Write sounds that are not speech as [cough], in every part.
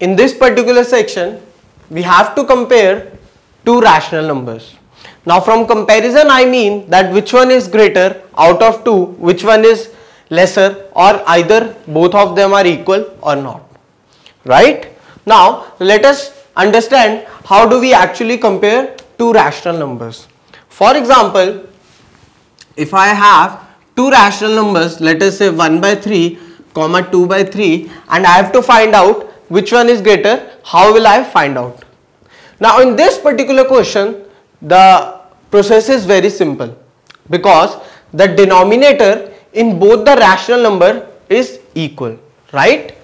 in this particular section we have to compare two rational numbers. Now from comparison I mean that which one is greater out of two, which one is lesser or either both of them are equal or not. Right? Now let us understand how do we actually compare two rational numbers. For example, if I have two rational numbers let us say 1 by 3 comma 2 by 3 and I have to find out which one is greater, how will I find out? Now in this particular question the process is very simple because the denominator in both the rational number is equal right.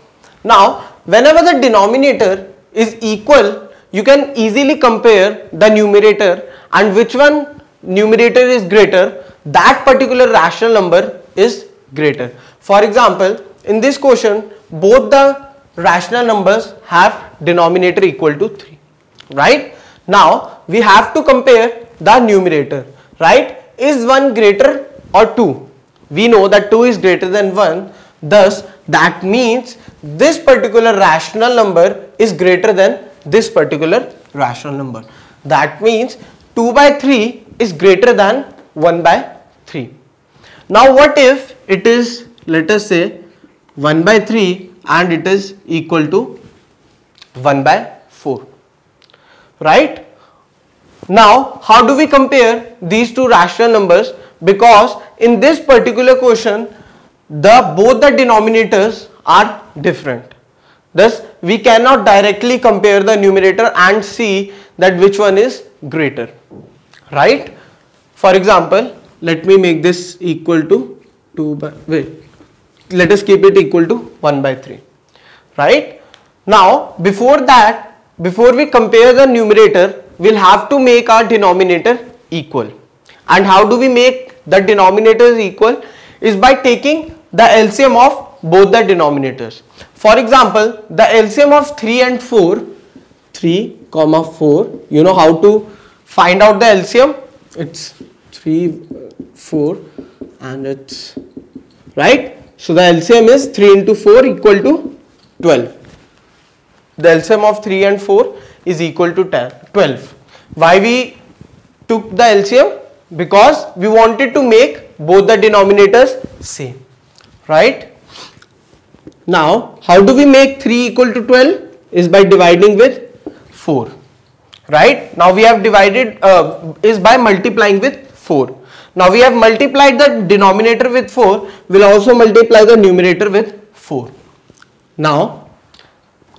Now whenever the denominator is equal you can easily compare the numerator and which one numerator is greater that particular rational number is greater. For example in this question both the rational numbers have denominator equal to 3 right. Now we have to compare the numerator right? Is 1 greater or 2 we know that 2 is greater than 1 thus that means this particular rational number is greater than this particular rational number. That means 2 by 3 is greater than 1 by 3 now what if it is let us say 1 by 3 and it is equal to 1 by 4 right? Now how do we compare these two rational numbers? Because in this particular question the both the denominators are different. Thus we cannot directly compare the numerator and see that which one is greater. Right? For example let me make this equal to 2 by wait let us keep it equal to 1 by 3 right? Now before that before we compare the numerator we'll have to make our denominator equal. And how do we make the denominators equal? Is by taking the LCM of both the denominators. For example the LCM of 3 and 4 3 comma 4 you know how to find out the LCM it's 3 4 and it's right so the LCM is 3 into 4 equal to 12. The LCM of 3 and 4 is equal to 10, 12. Why we took the LCM? Because we wanted to make both the denominators same. Right? Now, how do we make 3 equal to 12? Is by dividing with 4. Right? Now we have divided, uh, is by multiplying with 4. Now we have multiplied the denominator with 4, we'll also multiply the numerator with 4. Now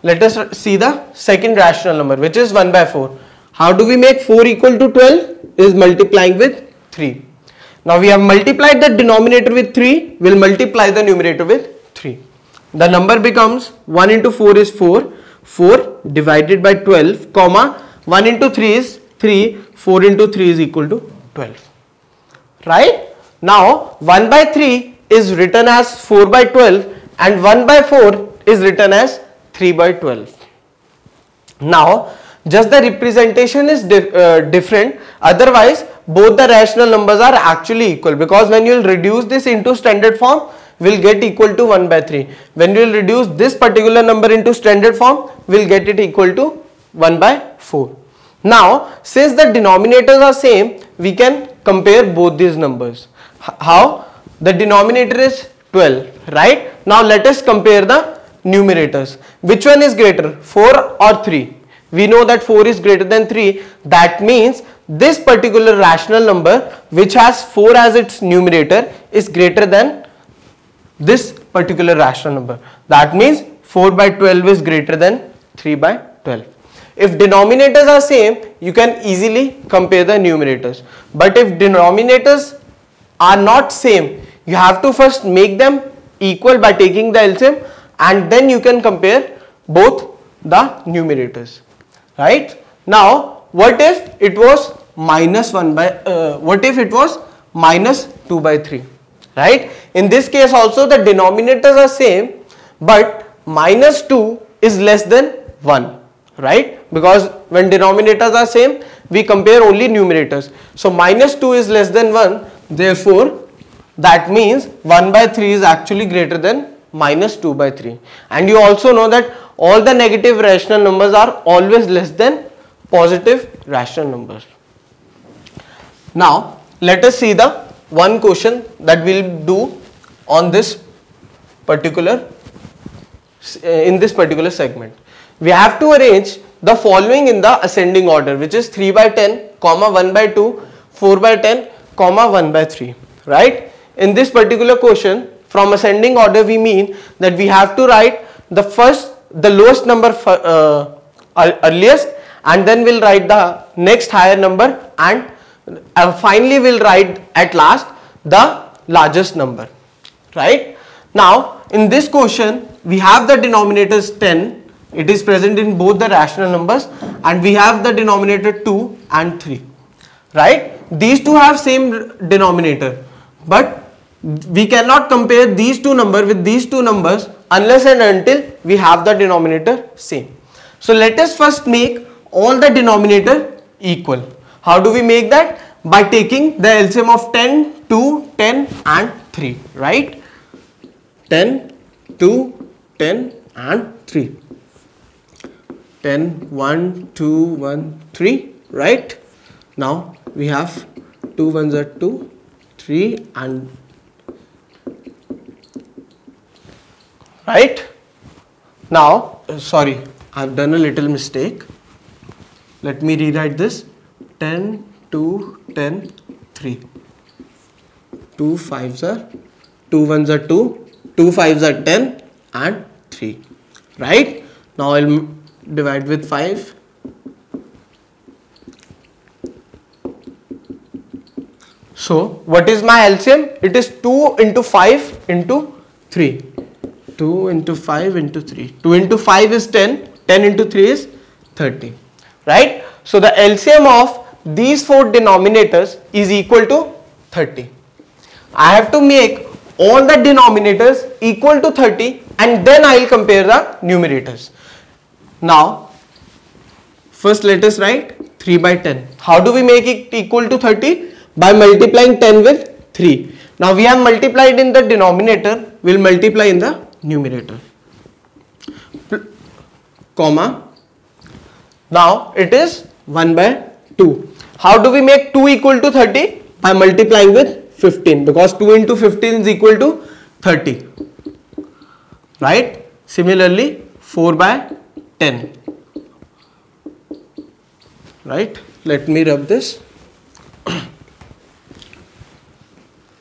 let us see the second rational number which is 1 by 4. How do we make 4 equal to 12? Is multiplying with 3. Now we have multiplied the denominator with 3, we'll multiply the numerator with 3. The number becomes 1 into 4 is 4, 4 divided by 12 comma 1 into 3 is 3, 4 into 3 is equal to 12 right. Now 1 by 3 is written as 4 by 12 and 1 by 4 is written as 3 by 12. Now just the representation is uh, different otherwise both the rational numbers are actually equal because when you will reduce this into standard form will get equal to 1 by 3. When you will reduce this particular number into standard form will get it equal to 1 by 4. Now since the denominators are same we can compare both these numbers. How? The denominator is 12, right? Now let us compare the numerators. Which one is greater, 4 or 3? We know that 4 is greater than 3. That means this particular rational number which has 4 as its numerator is greater than this particular rational number. That means 4 by 12 is greater than 3 by 12. If denominators are same, you can easily compare the numerators. But if denominators are not same, you have to first make them equal by taking the LCM and then you can compare both the numerators. Right? Now, what if it was minus 1 by, uh, what if it was minus 2 by 3? Right? In this case also the denominators are same but minus 2 is less than 1 right because when denominators are same we compare only numerators so minus 2 is less than 1 therefore that means 1 by 3 is actually greater than minus 2 by 3 and you also know that all the negative rational numbers are always less than positive rational numbers. Now let us see the one question that we'll do on this particular uh, in this particular segment. We have to arrange the following in the ascending order which is 3 by 10 comma 1 by 2 4 by 10 comma 1 by 3 right? In this particular question from ascending order we mean that we have to write the first the lowest number uh, earliest and then we'll write the next higher number and uh, finally we'll write at last the largest number right? Now in this question we have the denominators 10 it is present in both the rational numbers and we have the denominator 2 and 3 right? These two have same denominator but we cannot compare these two numbers with these two numbers unless and until we have the denominator same. So let us first make all the denominator equal. How do we make that? By taking the LCM of 10 2 10 and 3 right? 10 2 10 and 3 10 1 2 1 3 right? Now we have 2 ones are 2 3 and right? Now uh, sorry I've done a little mistake. Let me rewrite this. 10 2 10 3 2 5s are 2 ones are 2 2 5s are 10 and 3 right? Now I'll divide with 5 so what is my LCM it is 2 into 5 into 3 2 into 5 into 3 2 into 5 is 10 10 into 3 is 30 right? So the LCM of these four denominators is equal to 30 I have to make all the denominators equal to 30 and then I will compare the numerators now, first let us write 3 by 10. How do we make it equal to 30? By multiplying 10 with 3. Now we have multiplied in the denominator, we will multiply in the numerator. Comma. Now it is 1 by 2. How do we make 2 equal to 30? By multiplying with 15 because 2 into 15 is equal to 30. Right? Similarly 4 by 10 right? Let me rub this. [clears throat]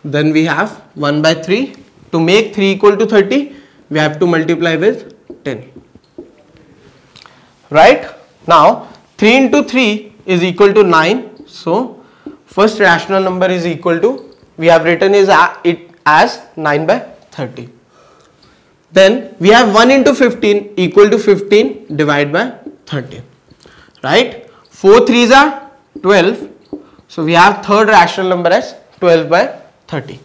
Then we have 1 by 3 to make 3 equal to 30 we have to multiply with 10 right? Now 3 into 3 is equal to 9 so first rational number is equal to we have written is it as 9 by 30 then we have 1 into 15 equal to 15 divided by 30. Right? 4 3s are 12. So we have third rational number as 12 by 30.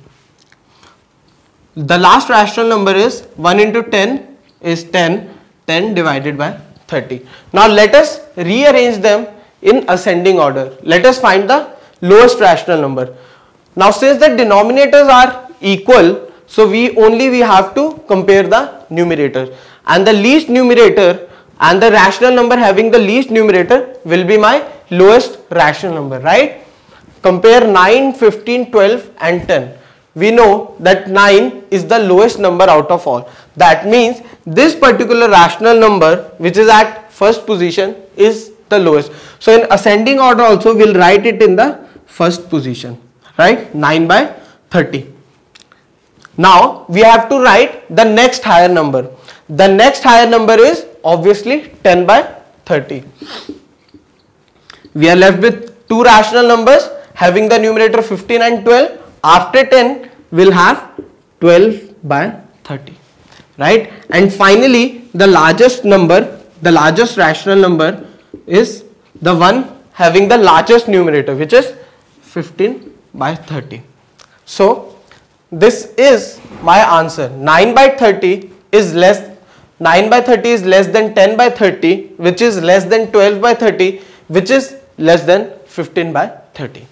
The last rational number is 1 into 10 is 10. 10 divided by 30. Now let us rearrange them in ascending order. Let us find the lowest rational number. Now since the denominators are equal, so we only we have to compare the numerator and the least numerator and the rational number having the least numerator will be my lowest rational number right. Compare 9, 15, 12 and 10. We know that 9 is the lowest number out of all. That means this particular rational number which is at first position is the lowest. So in ascending order also we will write it in the first position right 9 by 30. Now we have to write the next higher number. The next higher number is obviously 10 by 30. We are left with two rational numbers having the numerator 15 and 12. After 10 we'll have 12 by 30 right and finally the largest number the largest rational number is the one having the largest numerator which is 15 by 30 so this is my answer. 9 by 30 is less 9 by 30 is less than 10 by 30 which is less than 12 by 30 which is less than 15 by 30.